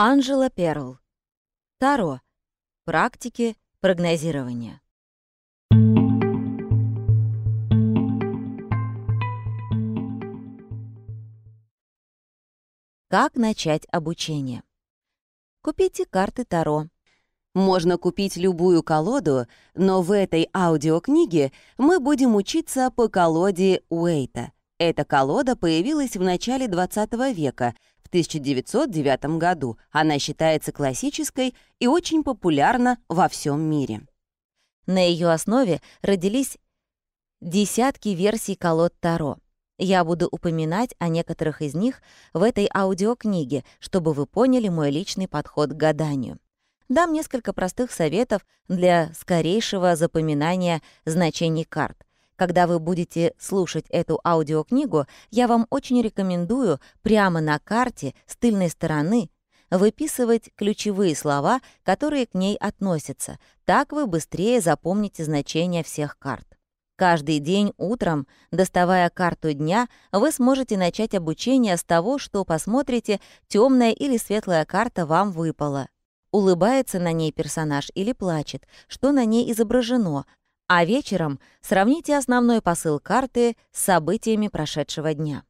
Анжела Перл. Таро. Практики прогнозирования. Как начать обучение? Купите карты Таро. Можно купить любую колоду, но в этой аудиокниге мы будем учиться по колоде Уэйта. Эта колода появилась в начале 20 века, в 1909 году. Она считается классической и очень популярна во всем мире. На ее основе родились десятки версий колод Таро. Я буду упоминать о некоторых из них в этой аудиокниге, чтобы вы поняли мой личный подход к гаданию. Дам несколько простых советов для скорейшего запоминания значений карт. Когда вы будете слушать эту аудиокнигу, я вам очень рекомендую прямо на карте с тыльной стороны выписывать ключевые слова, которые к ней относятся. Так вы быстрее запомните значения всех карт. Каждый день утром, доставая карту дня, вы сможете начать обучение с того, что посмотрите, темная или светлая карта вам выпала. Улыбается на ней персонаж или плачет, что на ней изображено, а вечером сравните основной посыл карты с событиями прошедшего дня.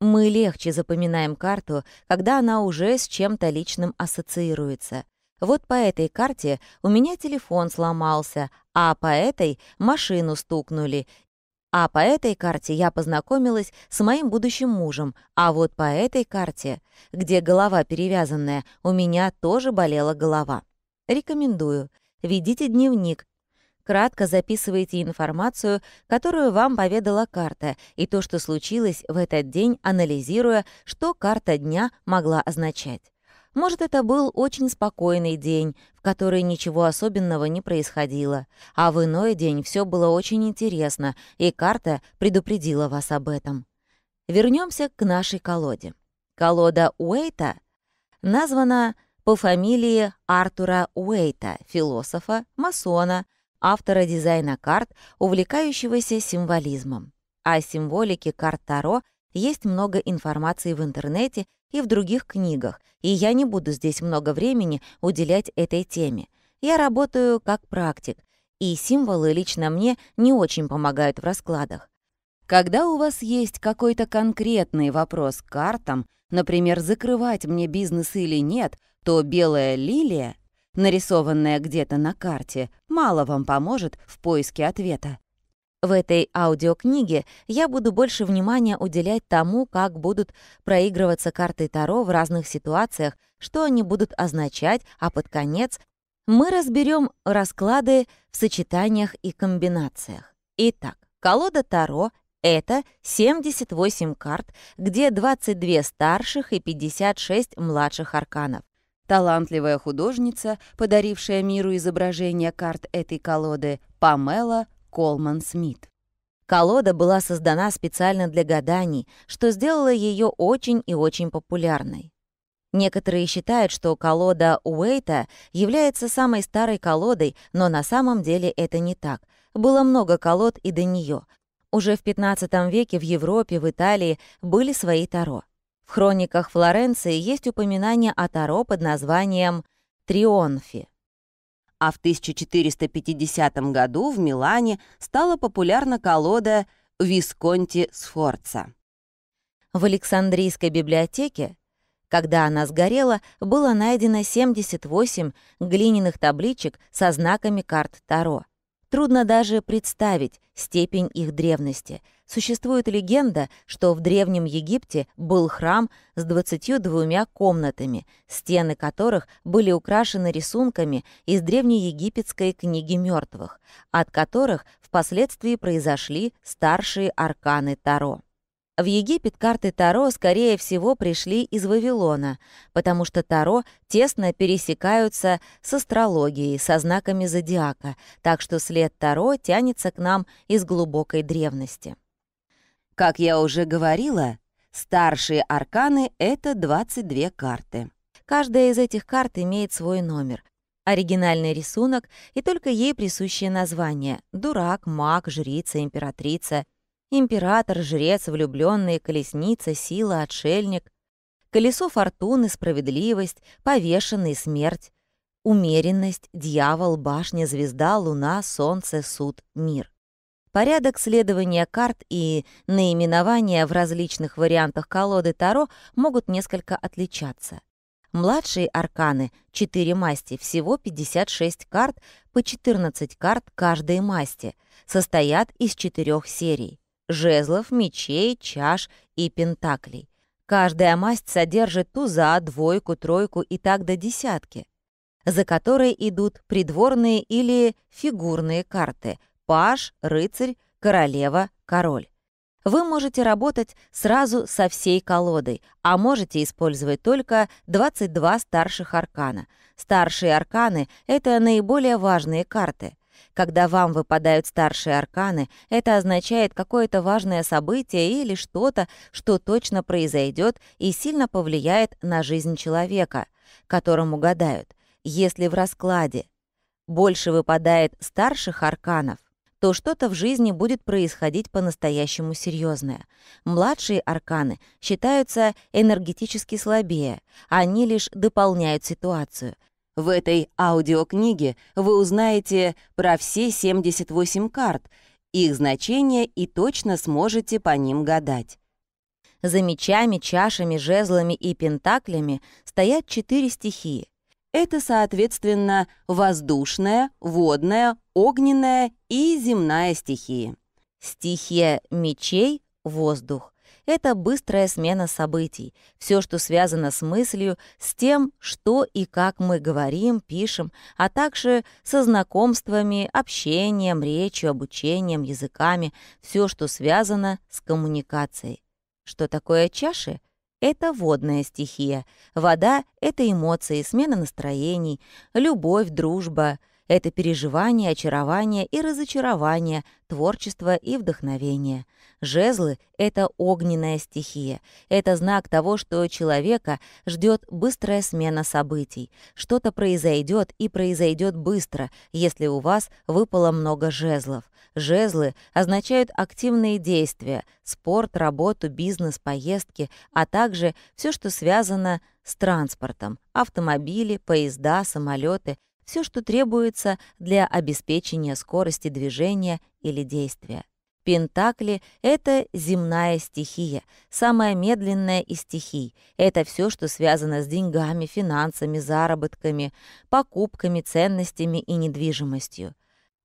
Мы легче запоминаем карту, когда она уже с чем-то личным ассоциируется. Вот по этой карте у меня телефон сломался, а по этой машину стукнули. А по этой карте я познакомилась с моим будущим мужем, а вот по этой карте, где голова перевязанная, у меня тоже болела голова. Рекомендую. Ведите дневник, Кратко записывайте информацию, которую вам поведала карта, и то, что случилось в этот день, анализируя, что карта дня могла означать. Может, это был очень спокойный день, в который ничего особенного не происходило, а в иной день все было очень интересно, и карта предупредила вас об этом. Вернемся к нашей колоде. Колода Уэйта названа по фамилии Артура Уэйта, философа, масона, автора дизайна карт, увлекающегося символизмом. О символике карт Таро есть много информации в интернете и в других книгах, и я не буду здесь много времени уделять этой теме. Я работаю как практик, и символы лично мне не очень помогают в раскладах. Когда у вас есть какой-то конкретный вопрос к картам, например, закрывать мне бизнес или нет, то белая лилия, нарисованная где-то на карте, мало вам поможет в поиске ответа. В этой аудиокниге я буду больше внимания уделять тому, как будут проигрываться карты Таро в разных ситуациях, что они будут означать, а под конец мы разберем расклады в сочетаниях и комбинациях. Итак, колода Таро — это 78 карт, где 22 старших и 56 младших арканов. Талантливая художница, подарившая миру изображение карт этой колоды, Памела Колман Смит. Колода была создана специально для гаданий, что сделало ее очень и очень популярной. Некоторые считают, что колода Уэйта является самой старой колодой, но на самом деле это не так. Было много колод и до нее. Уже в 15 веке в Европе, в Италии были свои таро. В хрониках Флоренции есть упоминание о таро под названием «Трионфи» а в 1450 году в Милане стала популярна колода Висконти Сфорца. В Александрийской библиотеке, когда она сгорела, было найдено 78 глиняных табличек со знаками карт Таро. Трудно даже представить степень их древности. Существует легенда, что в Древнем Египте был храм с 22 комнатами, стены которых были украшены рисунками из древнеегипетской книги мертвых, от которых впоследствии произошли старшие арканы Таро. В Египет карты Таро, скорее всего, пришли из Вавилона, потому что Таро тесно пересекаются с астрологией, со знаками зодиака, так что след Таро тянется к нам из глубокой древности. Как я уже говорила, старшие арканы — это 22 карты. Каждая из этих карт имеет свой номер, оригинальный рисунок и только ей присущее название — дурак, маг, жрица, императрица — Император, жрец, влюбленный, колесница, сила, отшельник. Колесо фортуны, справедливость, повешенный, смерть, умеренность, дьявол, башня, звезда, луна, солнце, суд, мир. Порядок следования карт и наименования в различных вариантах колоды Таро могут несколько отличаться. Младшие арканы, 4 масти, всего 56 карт по 14 карт каждой масти, состоят из четырех серий — жезлов, мечей, чаш и пентаклей. Каждая масть содержит туза, двойку, тройку и так до десятки, за которые идут придворные или фигурные карты — паш, рыцарь, королева, король. Вы можете работать сразу со всей колодой, а можете использовать только 22 старших аркана. Старшие арканы — это наиболее важные карты. Когда вам выпадают старшие арканы, это означает какое-то важное событие или что-то, что точно произойдет и сильно повлияет на жизнь человека, которому гадают. Если в раскладе больше выпадает старших арканов, то что-то в жизни будет происходить по-настоящему серьезное. Младшие арканы считаются энергетически слабее, они лишь дополняют ситуацию. В этой аудиокниге вы узнаете про все 78 карт, их значения и точно сможете по ним гадать. За мечами, чашами, жезлами и пентаклями стоят четыре стихии. Это, соответственно, воздушная, водная, огненная и земная стихии. Стихия мечей — воздух. Это быстрая смена событий, все, что связано с мыслью, с тем, что и как мы говорим, пишем, а также со знакомствами, общением, речью, обучением, языками, все, что связано с коммуникацией. Что такое чаши? это водная стихия. Вода — это эмоции, смена настроений, любовь, дружба — это переживание, очарование и разочарование, творчество и вдохновение. Жезлы — это огненная стихия. Это знак того, что человека ждет быстрая смена событий. Что-то произойдет и произойдет быстро, если у вас выпало много жезлов. Жезлы означают активные действия — спорт, работу, бизнес, поездки, а также все, что связано с транспортом — автомобили, поезда, самолеты, все, что требуется для обеспечения скорости движения или действия. Пентакли — это земная стихия, самая медленная из стихий. Это все, что связано с деньгами, финансами, заработками, покупками, ценностями и недвижимостью.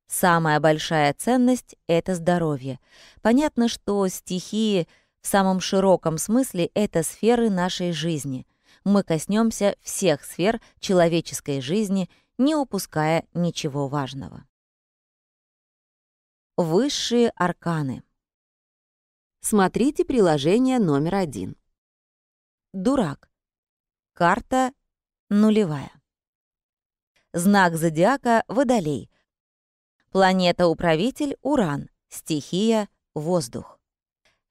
Самая большая ценность — это здоровье. Понятно, что стихии в самом широком смысле — это сферы нашей жизни. Мы коснемся всех сфер человеческой жизни не упуская ничего важного. Высшие арканы. Смотрите приложение номер один. Дурак. Карта нулевая. Знак зодиака — Водолей. Планета-управитель — Уран. Стихия — воздух.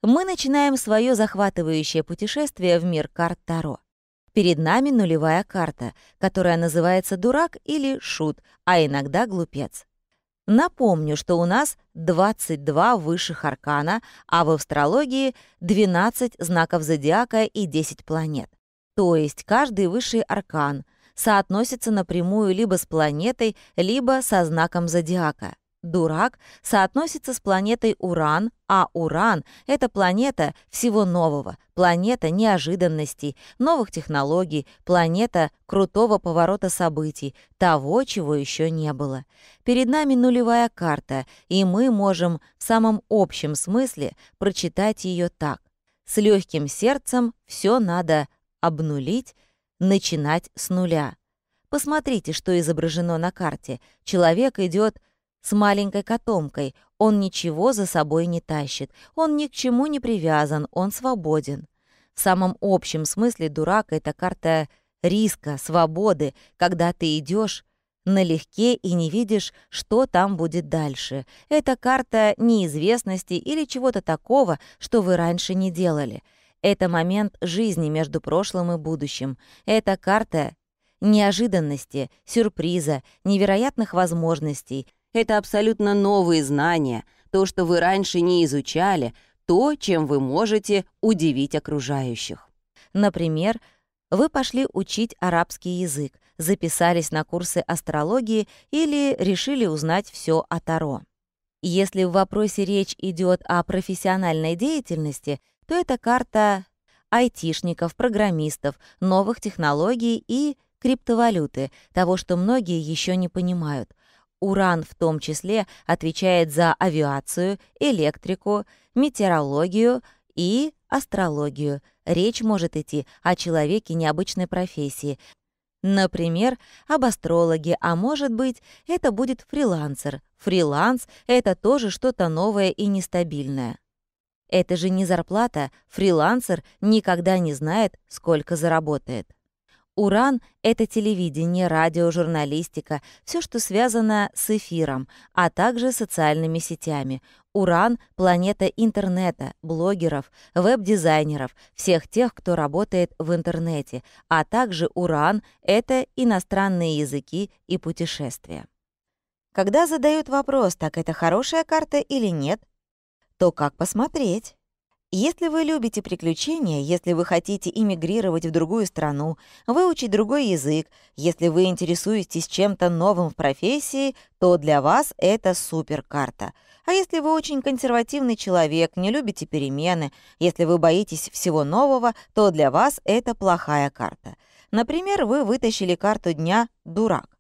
Мы начинаем свое захватывающее путешествие в мир карт Таро. Перед нами нулевая карта, которая называется «дурак» или «шут», а иногда «глупец». Напомню, что у нас 22 высших аркана, а в астрологии 12 знаков зодиака и 10 планет. То есть каждый высший аркан соотносится напрямую либо с планетой, либо со знаком зодиака. Дурак соотносится с планетой Уран, а Уран — это планета всего нового, планета неожиданностей, новых технологий, планета крутого поворота событий, того, чего еще не было. Перед нами нулевая карта, и мы можем в самом общем смысле прочитать ее так. С легким сердцем все надо обнулить, начинать с нуля. Посмотрите, что изображено на карте. Человек идет с маленькой котомкой. Он ничего за собой не тащит. Он ни к чему не привязан, он свободен. В самом общем смысле дурак — это карта риска, свободы, когда ты идешь налегке и не видишь, что там будет дальше. Это карта неизвестности или чего-то такого, что вы раньше не делали. Это момент жизни между прошлым и будущим. Это карта неожиданности, сюрприза, невероятных возможностей — это абсолютно новые знания, то, что вы раньше не изучали, то, чем вы можете удивить окружающих. Например, вы пошли учить арабский язык, записались на курсы астрологии или решили узнать все о Таро. Если в вопросе речь идет о профессиональной деятельности, то это карта айтишников, программистов, новых технологий и криптовалюты, того, что многие еще не понимают. Уран в том числе отвечает за авиацию, электрику, метеорологию и астрологию. Речь может идти о человеке необычной профессии, Например, об астрологе, а может быть, это будет фрилансер. Фриланс — это тоже что-то новое и нестабильное. Это же не зарплата, фрилансер никогда не знает, сколько заработает. Уран — это телевидение, радио, журналистика, все, что связано с эфиром, а также социальными сетями. Уран — планета интернета, блогеров, веб-дизайнеров, всех тех, кто работает в интернете, а также Уран — это иностранные языки и путешествия. Когда задают вопрос, так это хорошая карта или нет, то как посмотреть? Если вы любите приключения, если вы хотите эмигрировать в другую страну, выучить другой язык, если вы интересуетесь чем-то новым в профессии, то для вас это суперкарта. А если вы очень консервативный человек, не любите перемены, если вы боитесь всего нового, то для вас это плохая карта. Например, вы вытащили карту дня «Дурак».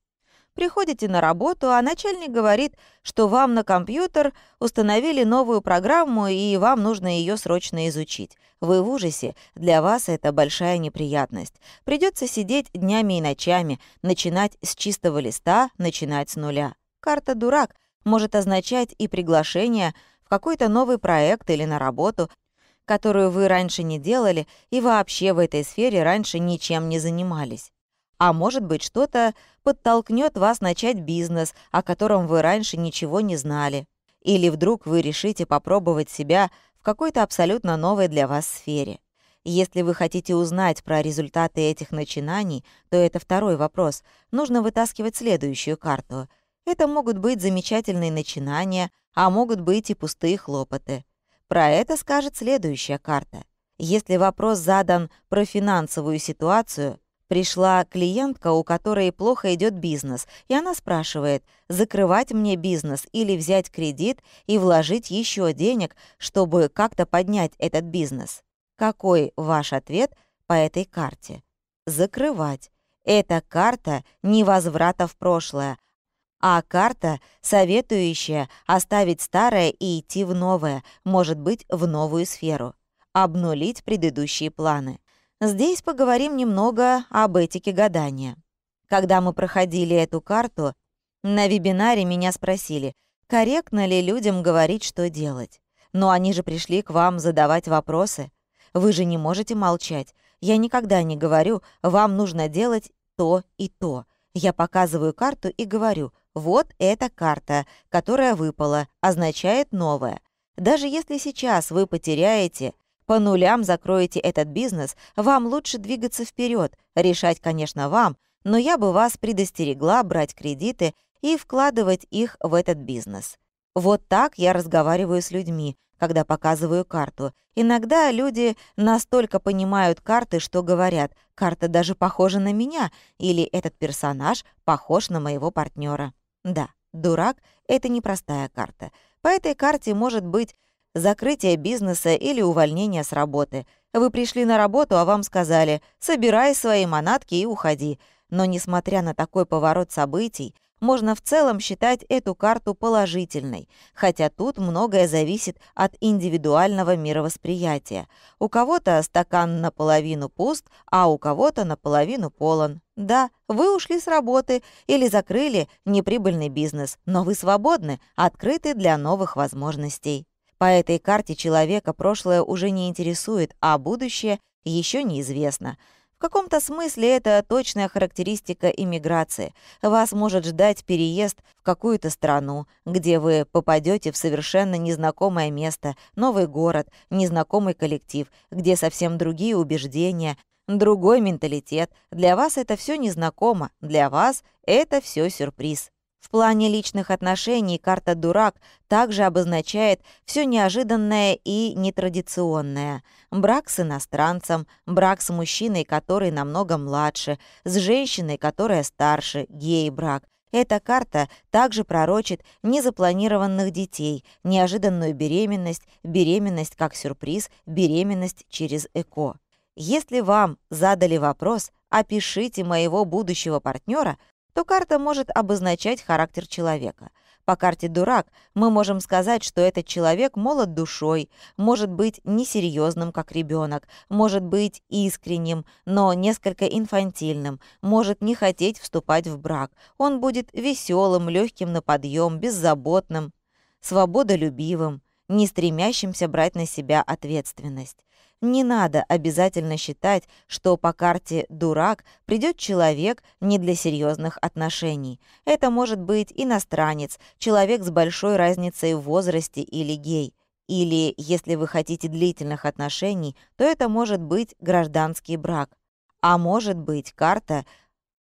Приходите на работу, а начальник говорит, что вам на компьютер установили новую программу, и вам нужно ее срочно изучить. Вы в ужасе, для вас это большая неприятность. Придется сидеть днями и ночами, начинать с чистого листа, начинать с нуля. Карта «Дурак» может означать и приглашение в какой-то новый проект или на работу, которую вы раньше не делали и вообще в этой сфере раньше ничем не занимались. А может быть, что-то подтолкнет вас начать бизнес, о котором вы раньше ничего не знали. Или вдруг вы решите попробовать себя в какой-то абсолютно новой для вас сфере. Если вы хотите узнать про результаты этих начинаний, то это второй вопрос. Нужно вытаскивать следующую карту. Это могут быть замечательные начинания, а могут быть и пустые хлопоты. Про это скажет следующая карта. Если вопрос задан про финансовую ситуацию, Пришла клиентка, у которой плохо идет бизнес, и она спрашивает, закрывать мне бизнес или взять кредит и вложить еще денег, чтобы как-то поднять этот бизнес. Какой ваш ответ по этой карте? Закрывать. Эта карта невозврата в прошлое, а карта, советующая оставить старое и идти в новое, может быть, в новую сферу. Обнулить предыдущие планы. Здесь поговорим немного об этике гадания. Когда мы проходили эту карту, на вебинаре меня спросили, корректно ли людям говорить, что делать. Но они же пришли к вам задавать вопросы. Вы же не можете молчать. Я никогда не говорю, вам нужно делать то и то. Я показываю карту и говорю, вот эта карта, которая выпала, означает новое. Даже если сейчас вы потеряете по нулям закроете этот бизнес, вам лучше двигаться вперед. Решать, конечно, вам, но я бы вас предостерегла брать кредиты и вкладывать их в этот бизнес. Вот так я разговариваю с людьми, когда показываю карту. Иногда люди настолько понимают карты, что говорят, карта даже похожа на меня, или этот персонаж похож на моего партнера. Да, дурак — это непростая карта. По этой карте может быть закрытие бизнеса или увольнение с работы. Вы пришли на работу, а вам сказали «собирай свои манатки и уходи». Но несмотря на такой поворот событий, можно в целом считать эту карту положительной, хотя тут многое зависит от индивидуального мировосприятия. У кого-то стакан наполовину пуст, а у кого-то наполовину полон. Да, вы ушли с работы или закрыли неприбыльный бизнес, но вы свободны, открыты для новых возможностей. По этой карте человека прошлое уже не интересует, а будущее еще неизвестно. В каком-то смысле это точная характеристика иммиграции. Вас может ждать переезд в какую-то страну, где вы попадете в совершенно незнакомое место, новый город, незнакомый коллектив, где совсем другие убеждения, другой менталитет. Для вас это все незнакомо, для вас это все сюрприз. В плане личных отношений карта «Дурак» также обозначает все неожиданное и нетрадиционное. Брак с иностранцем, брак с мужчиной, который намного младше, с женщиной, которая старше, гей-брак. Эта карта также пророчит незапланированных детей, неожиданную беременность, беременность как сюрприз, беременность через ЭКО. Если вам задали вопрос «опишите моего будущего партнера», то карта может обозначать характер человека. По карте «Дурак» мы можем сказать, что этот человек молод душой, может быть несерьезным, как ребенок, может быть искренним, но несколько инфантильным, может не хотеть вступать в брак. Он будет веселым, легким на подъем, беззаботным, свободолюбивым, не стремящимся брать на себя ответственность. Не надо обязательно считать, что по карте «дурак» придет человек не для серьезных отношений. Это может быть иностранец, человек с большой разницей в возрасте или гей. Или, если вы хотите длительных отношений, то это может быть гражданский брак. А может быть, карта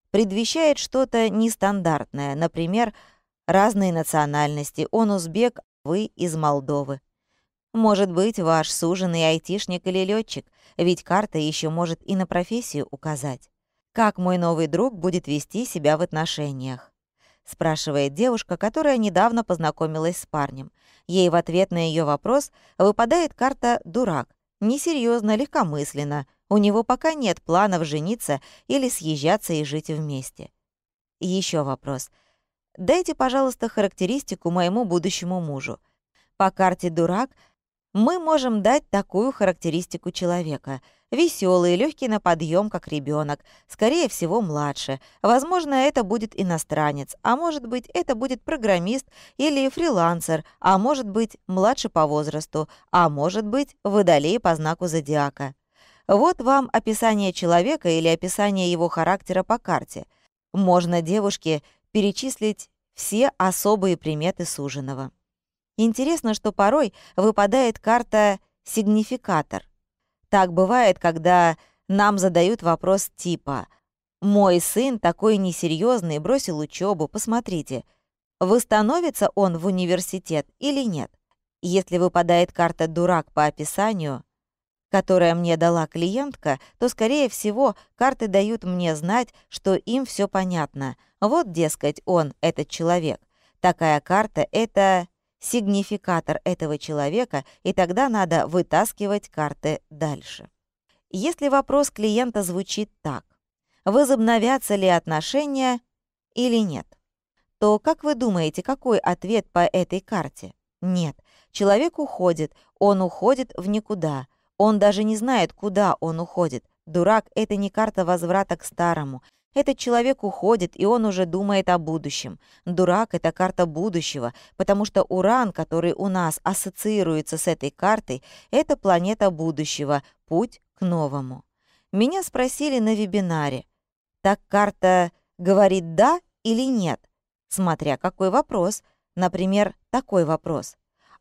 предвещает что-то нестандартное, например, разные национальности, он узбек, вы из Молдовы. Может быть, ваш суженый айтишник или летчик, ведь карта еще может и на профессию указать. Как мой новый друг будет вести себя в отношениях? спрашивает девушка, которая недавно познакомилась с парнем. Ей в ответ на ее вопрос выпадает карта «дурак». Несерьезно, легкомысленно. У него пока нет планов жениться или съезжаться и жить вместе. Еще вопрос. Дайте, пожалуйста, характеристику моему будущему мужу. По карте «Дурак» мы можем дать такую характеристику человека. Веселый, легкий на подъем, как ребенок, скорее всего, младше. Возможно, это будет иностранец, а может быть, это будет программист или фрилансер, а может быть, младше по возрасту, а может быть, водолей по знаку зодиака. Вот вам описание человека или описание его характера по карте. Можно девушке перечислить все особые приметы суженого. Интересно, что порой выпадает карта «сигнификатор». Так бывает, когда нам задают вопрос типа «Мой сын такой несерьезный, бросил учебу, посмотрите, восстановится он в университет или нет?» Если выпадает карта «Дурак» по описанию, которая мне дала клиентка, то, скорее всего, карты дают мне знать, что им все понятно. Вот, дескать, он, этот человек. Такая карта — это сигнификатор этого человека, и тогда надо вытаскивать карты дальше. Если вопрос клиента звучит так, возобновятся ли отношения или нет, то как вы думаете, какой ответ по этой карте? Нет. Человек уходит, он уходит в никуда. Он даже не знает, куда он уходит. Дурак — это не карта возврата к старому. Этот человек уходит, и он уже думает о будущем. Дурак — это карта будущего, потому что Уран, который у нас ассоциируется с этой картой, это планета будущего, путь к новому. Меня спросили на вебинаре, так карта говорит «да» или «нет», смотря какой вопрос. Например, такой вопрос.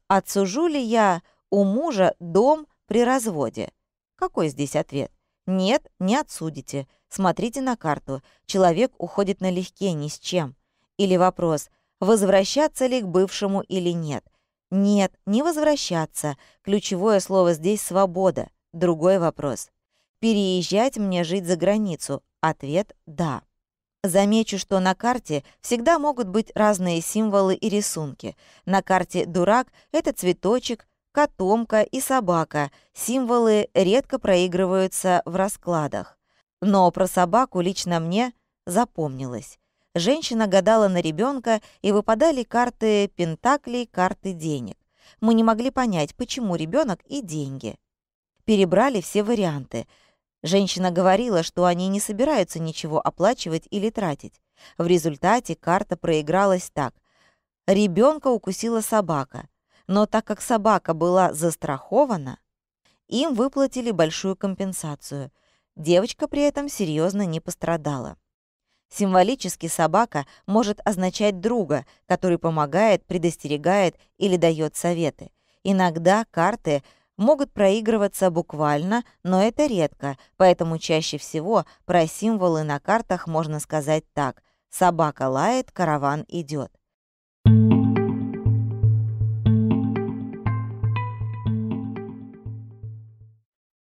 «Отсужу ли я у мужа дом при разводе?» Какой здесь ответ? Нет, не отсудите. Смотрите на карту. Человек уходит налегке, ни с чем. Или вопрос, возвращаться ли к бывшему или нет. Нет, не возвращаться. Ключевое слово здесь «свобода». Другой вопрос. Переезжать мне жить за границу? Ответ «да». Замечу, что на карте всегда могут быть разные символы и рисунки. На карте «дурак» — это цветочек, котомка и собака. Символы редко проигрываются в раскладах. Но про собаку лично мне запомнилось. Женщина гадала на ребенка, и выпадали карты пентаклей, карты денег. Мы не могли понять, почему ребенок и деньги. Перебрали все варианты. Женщина говорила, что они не собираются ничего оплачивать или тратить. В результате карта проигралась так. Ребенка укусила собака но так как собака была застрахована, им выплатили большую компенсацию. Девочка при этом серьезно не пострадала. Символически собака может означать друга, который помогает, предостерегает или дает советы. Иногда карты могут проигрываться буквально, но это редко, поэтому чаще всего про символы на картах можно сказать так. Собака лает, караван идет.